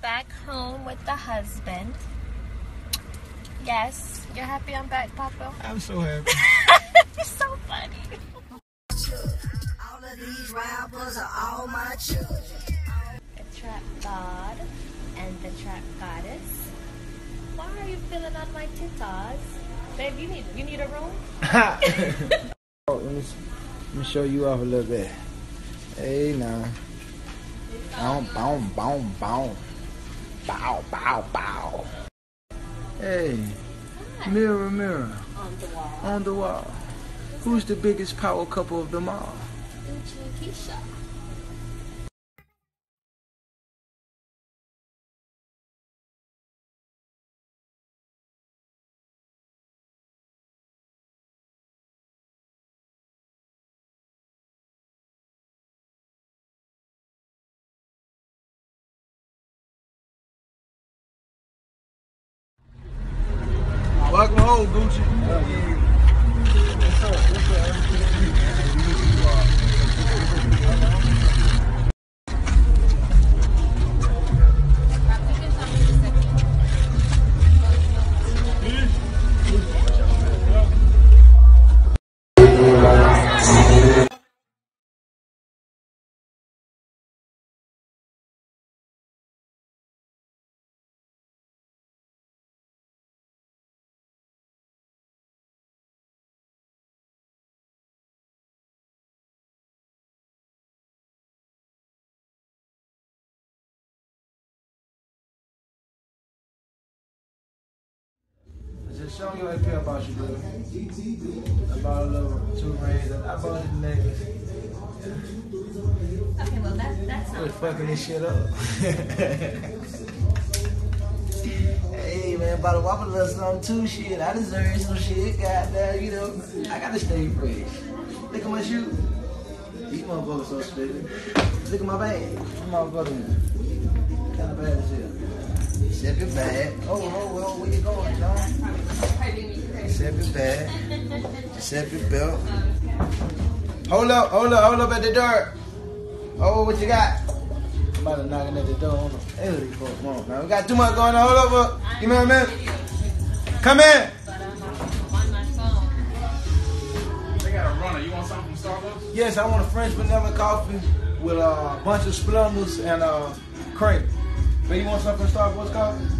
back home with the husband. Yes, you're happy I'm back, Papa? I'm so happy. You're so funny. All of these rappers are all my children. The trap god and the trap goddess. Why are you feeling on my titas? Babe, you need you need a room? Oh, let, me, let me show you off a little bit. Hey now. Boom, boom, boom, boom. Bow, bow, bow. Hey, mirror, mirror. On the wall. On the wall. Who's the biggest power couple of them all? Gucci and Keisha. Home, Gucci. Show what I care about you, bro. I bought a little two rings. I bought the necklace. Okay, well that that's Quit fucking this shit up. hey man, bought a whopper little something too. Shit, I deserve some shit. Goddamn, you know, I gotta stay fresh. Look at my shoes. These motherfuckers so stupid. Look at my bag. My motherfucker. Kind of bad as hell. Step your bag. Oh, oh, oh, where you going, John? Step your bag. Step your belt. Hold up, hold up, hold up at the door. Oh, what you got? Somebody knocking at the door. Hold on. Hey, these folks, come on, man. We got too much going on. Hold up, give me a minute. Come in. They got a runner. You want something from Starbucks? Yes, I want a French vanilla coffee with uh, a bunch of Splendas and uh, cream. But you want something from Starbucks coffee?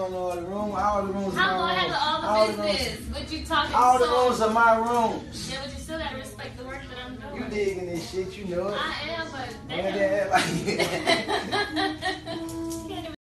on no other room. All the rooms How long has. All the, all the business. Rooms, what you talking All the rooms are my rooms. Yeah, but you still gotta respect the work that I'm doing. You digging this shit, you know it. I am, but damn.